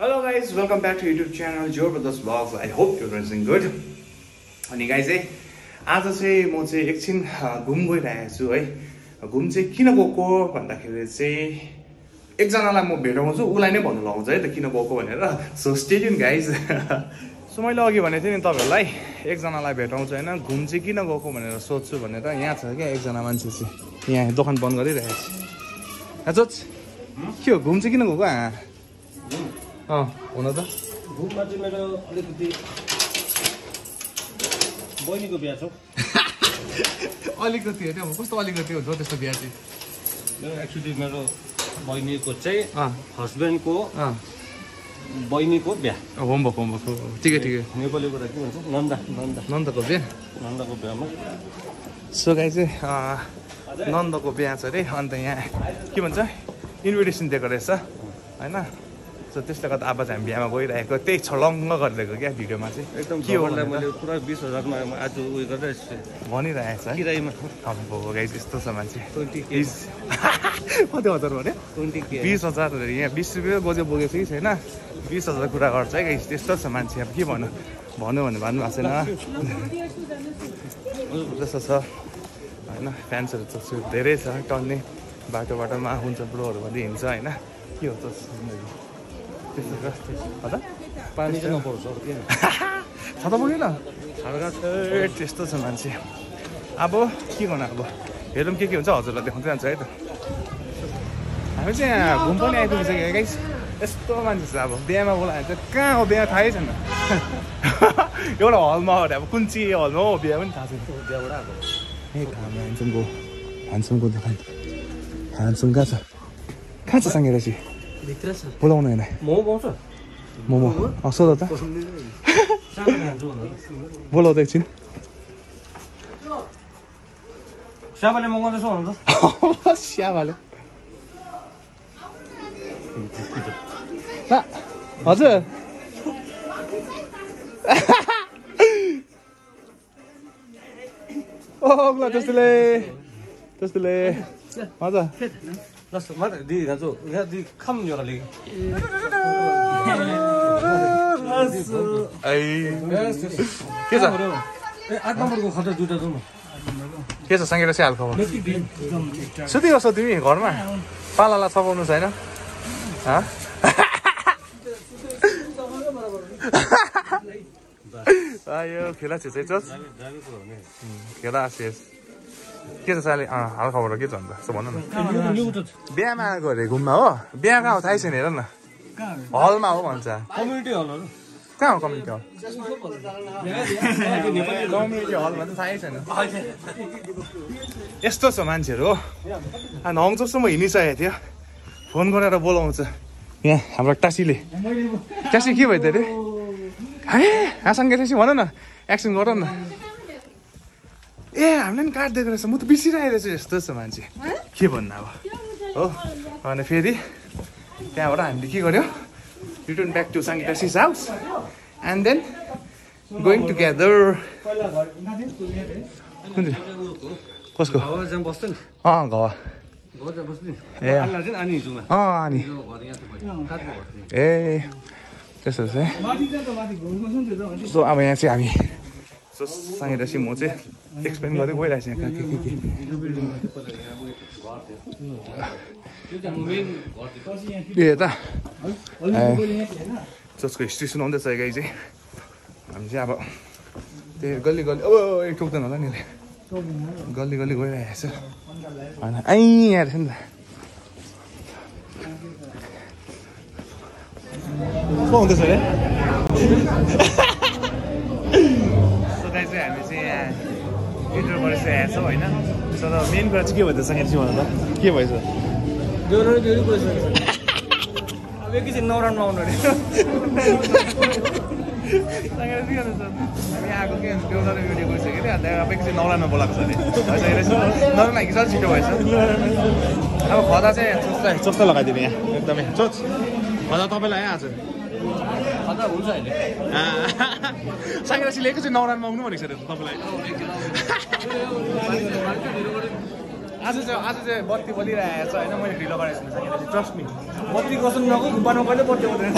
Hello guys welcome back to YouTube channel Jor brothers vlogs I hope you ring good अनि गाई चाहिँ आज चाहिँ म चाहिँ एकछिन घुम गइरहेको छु है। घुम चाहिँ किन गएको भन्दाखेरि चाहिँ एकजनालाई म भेटाउँछु उसलाई नै भन्नु लगाउँछ है त किन गएको भनेर। सो स्टेडियम गाइज सो मैले अघि भनेको थिएँ नि तपाईँहरूलाई एकजनालाई भेटाउँछु होइन। घुम चाहिँ किन गएको भनेर सोध्छु भनेर यहाँ छ क्या एकजना मान्छे चाहिँ। यहाँ दोकान बन्द गरिरहेको छ। जोच के हो घुम चाहिँ किन गएको? अँ हुन त घुममा चाहिँ मेरो अलिकति बहिनीको बिहा छ अलिकति होइन कस्तो अलिकति हुन्छ त्यस्तो बिहा चाहिँ मेरो एक्चुली मेरो बहिनीको चाहिँ हस्बेन्डको अँ बहिनीको बिहा होमवर्क होमवर्क ठिकै ठिकै नेपालीबाट के भन्छ नन्दा नन्दा नन्दको बिहा नन्दाको बिहामा सो गाई चाहिँ नन्दको बिहा छ अरे अन्त यहाँ के भन्छ इन्भिटेसन दिएको रहेछ होइन सो त्यसले गर्दा चाहिँ हामी बिहामा गइरहेको त्यही छलङ्ग गरिदिएको क्या भिडियोमा चाहिँ। एकदम के हो मैले पुरा बिस हजारमा आज उयो गरिरहेको छु। भनिरहेको छ है? किरायमा अब गाई त्यस्तो छ मान्छे। ट्वेन्टी बिस कति हजार भन्यो? ट्वेन्टी बिस हजार यहाँ बिस रुपियाँ गोजे बोकेको कि छैन? बिस हजार कुरा गर्छ है गाइस। त्यस्तो छ मान्छे। अब के भन्नु? भन्यो भने भन्नु भएको छैन। त्यस्तो छ। होइन फ्यान्सहरू त धेरै छ। टन्ने बाटो बाटोमा हुन्छ ब्रोहरू भन्दै हिँड्छ होइन? के हो त? त्यस्तो पानी चाहिँ नपर्छ छाता पुगेन त्यस्तो छ मान्छे अब के गर्नु अब हेरौँ के के हुन्छ हजुरलाई देखाउँदै जान्छ है त हामी चाहिँ यहाँ घुम पनि आइपुगिसक्यो गाइस यस्तो मान्छे छ अब बिहामा बोलायो भने चाहिँ कहाँ हो बिहा थाहै छैन एउटा हलमा हो अरे अब कुन चाहिँ हलमा हो बिहा पनि थाहा छैन बिहाबाट आएको ए ह्यान्समको ह्यान्समको दोकान ह्यान्सम कहाँ छ कहाँ छ साङ्गे रहेछ बोलाउनु होइन मोमो अँ सोध त बोलाउ त एकछिन स्याबाले हजुर ओ ल त्यस्तोले त्यस्तोले हजुर खाम एउटा लिएँ ऐ के छ ए आठ नम्बरको खर्च दुइटा जाउँ न के छ हाल खबर सुति बस्छौ तिमी घरमा पालालाई सघाउनु छैन? आयो खेला खेला शेष के छ साले? अँ हाल खबर के छ अन्त? यसो भन न। बिहामा आएको अरे घुममा हो। बिहा कहाँ हो थाहै छैन हेर न। हलमा हो भन्छ। कम्युनिटी हलहरू कहाँ हो कम्युनिटी हल? कम्युनिटी हलमा त थाहै छैन यस्तो छ मान्छेहरू हो। आ, नङ जस्तो म हिँडिसकेको थियो फोन गरेर बोलाउँछ। यहाँ हाम्रो टासीले। टासी के भयो त अरे? है टासी भन न। एक्सन गर न। ए हामीले पनि काटिदिएको रहेछ म त बिर्सिरहेको रहेछु यस्तो छ मान्छे। के भन्नु अब? हो अनि फेरि त्यहाँबाट हामीले के गर्यो? Return back to Sange Tashi's house and then going together कुन चाहिँ कसको? अँ घ। घर ए अनि अँ ए त्यसो चाहिँ सो अब यहाँ चाहिँ हामी सो सँगै चाहिँ म चाहिँ एक्सप्लेन गर्दै गइरहेको छु के के के यता जसको हिस्ट्री सुनाउँदैछ गाई चाहिँ हामी चाहिँ अब त्यही गल्ली गल्ली अब ए टोक्दैन होला नि गल्ली गल्ली गइरहेको छ होइन ऐ यहाँ रहेछ नि त को हुँदैछ अरे चाहिँ हामी चाहिँ यहाँ इन्टर गरिसकेको छौँ होइन? सो त मेन कुरा चाहिँ के भइदिएछ यहाँ चाहिँ भन्नु त। के भएछ गइसकेको अब एकैछिन नौरानमा आउनु अरे। हामी आएको के देउताले भिडियो गइसक्यो अरे अन्त अब एकछिन नौरानमा बोलाएको छ अरे भइसकेको रहेछ नौरानमा हिजो छिटो भएछ। अब खदा चाहिँ लगाइदिने यहाँ एकदमै। चोच। खदा तपाईँलाई है आज। हुन्छ अहिले। साङ्ग्रासीले एकैछिन नौरानमा आउनु भनेको छ अरे तपाईँलाई। आज चाहिँ आज चाहिँ बत्ती बलिरहेको छ होइन? मैले ढिलो गरेको छु ट्रस्ट मी बत्ती कसम नको गुम्बामा कहिले बत्ती हुँदैन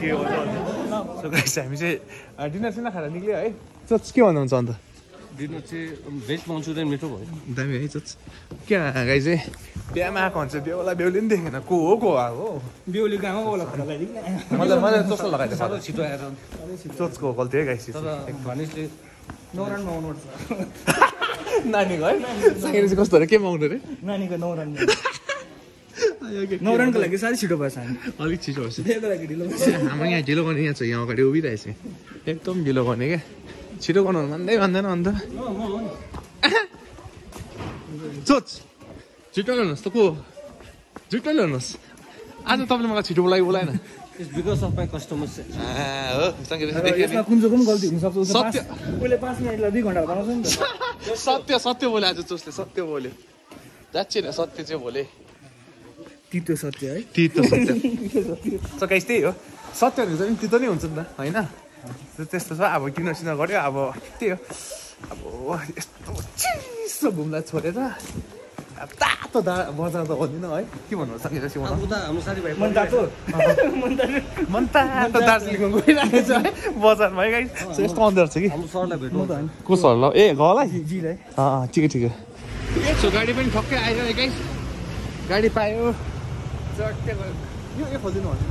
के हो सो गाइस हामी चाहिँ डिनर सिनर खाएर निक्ल्यो है। चोच के भन्नुहुन्छ अन्त? डिनर चाहिँ भेज मन्चुरियन मिठो भयो। दामी है चोच के गाई चाहिँ बिहामा आएको हुन्छ? बेहुला बेहुली पनि देखेन। को हो को आएको हो? बेहुली कहाँ हो? होला खडा लगाइदिनु मलाई मलाई चोस्रो लगाइदियो साह्रो छिटो आएर चोचको गल्ती है गाइस। तर भनेपछि नौरानमा आउनुपर्छ नानीको है? साङ्गे चाहिँ कस्तो अरे? के माग्नु रे नानीको नौरान नौरानको लागि साह्रै छिटो भएछ हामी। अलिक छिटो ढिलो हाम्रो यहाँ ढिलो गर्ने यहाँ छ। यहाँ अगाडि उभिरहेछ। एकदम ढिलो गर्ने क्या। छिटो गर्नु मान्दै मान्दैन अन्त सोच छिटो ल्याउनुहोस् त को छिटो ल्याउनुहोस् आज तपाईँले मलाई छिटो बोलाइ बोलाएन सत्य। सत्य सत्य बोल्यो आज चोसले सत्य बोल्यो जाँच्ची न सत्य चाहिँ बोले तितो सत्य है तितो सत्य सकाइस त्यही हो सत्य भनेको चाहिँ तितो नै हुन्छ नि त होइन त्यस्तो छ अब किन सिन गऱ्यो अब त्यही हो अब यस्तो चिसो घुमलाई छोडेर अब तातो दा बजार त गर्दिनँ है। के भन्नु साथीभाइ मन तातो दार्जिलिङमा गइरहेको छ है बजारमा है गाई यस्तो अन्दर छ कि? सरलाई को ल? ए अँ ठिकै ठिकै। सो गाडी पनि ठक्कै है गाइस। गाडी पायो। यो बान्नु हुँदैन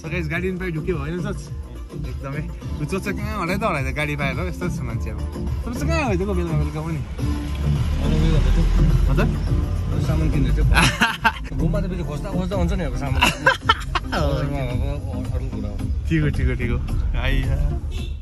सबै गाडी पनि पाइ ढुक्यो होइन सोच? एकदमै। चोच चाहिँ कहाँ हराइ त हराइ त गाडी पाएर हो, यस्तो छ मान्छे अब तपाईँ चाहिँ कहाँ भइदिएको बेलुका बेलुका पनि? हजुर सामान किन्नु थियो। घुममा त फेरि खोज्दा खोज्दा हुन्छ नि अब सामान। ठिक हो। ठिक हो ठिक। हो आइया।